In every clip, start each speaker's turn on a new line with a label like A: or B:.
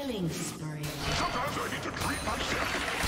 A: Killing spree.
B: Sometimes I need to treat myself.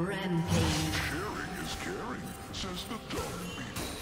A: Rampage.
B: Sharing is caring, says the dumb people.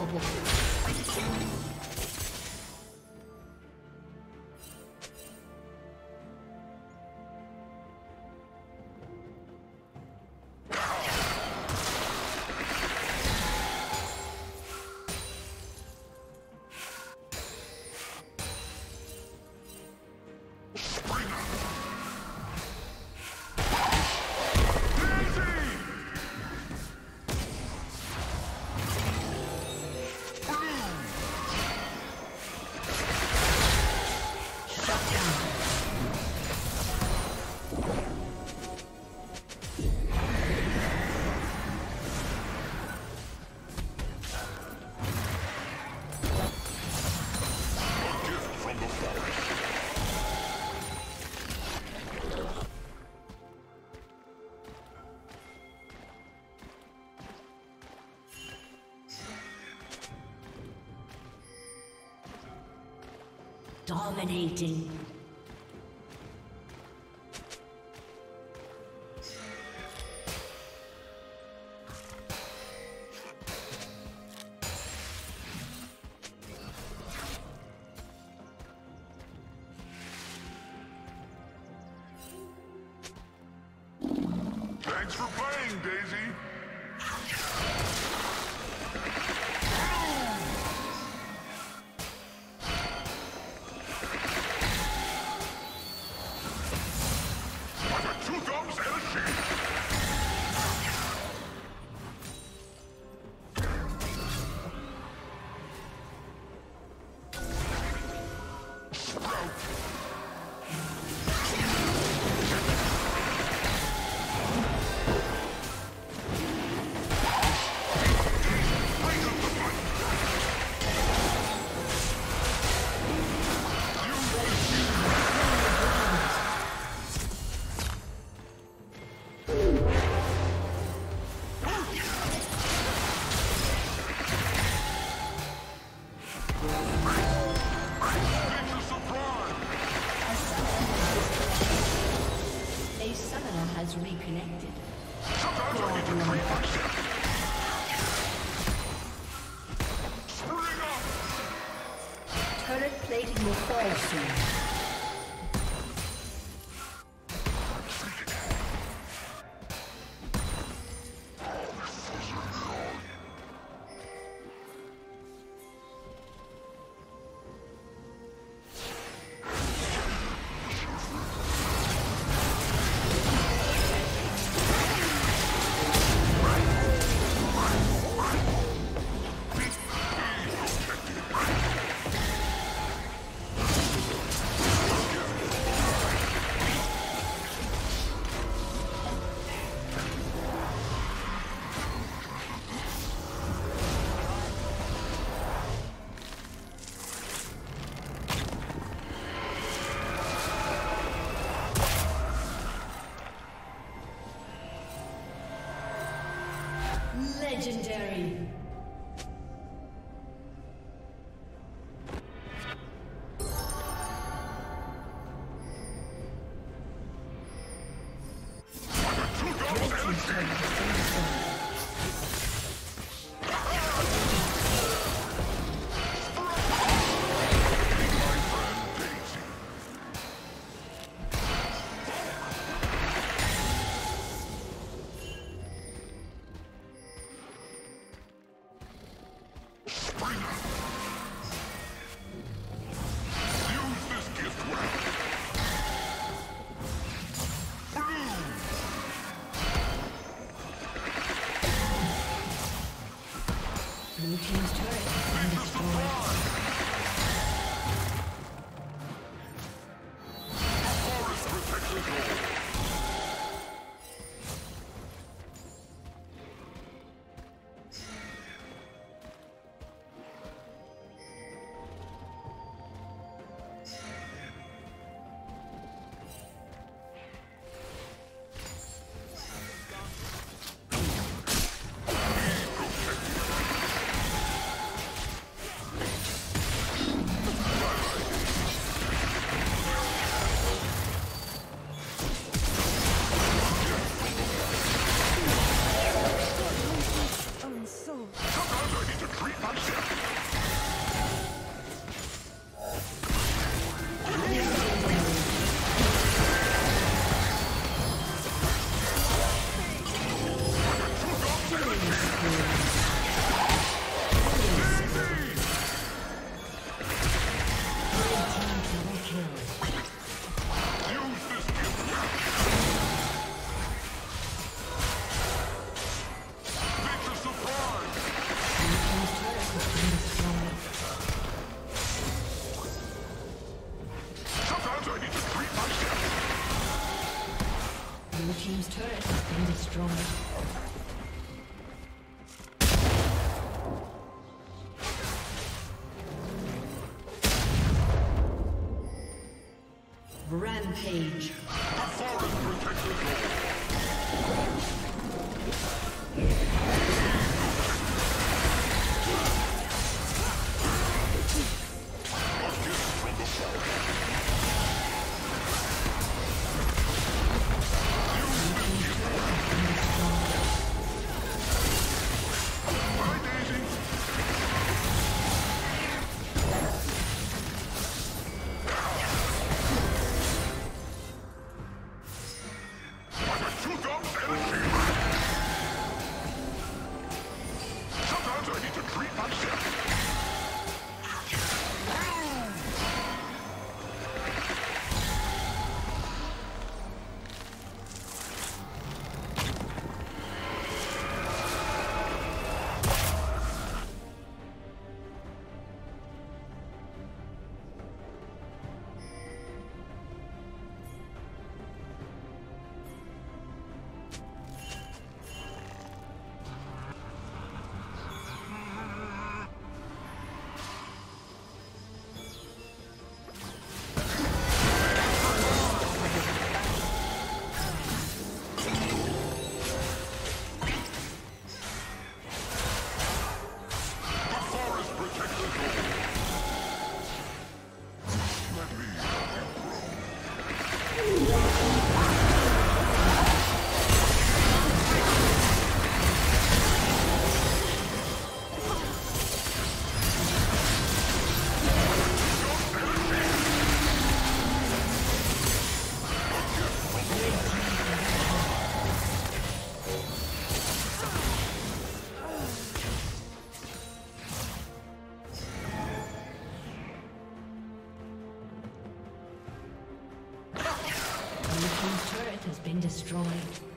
B: 哦不
A: Dominating. Forte. Assim. Legendary. Has been destroyed.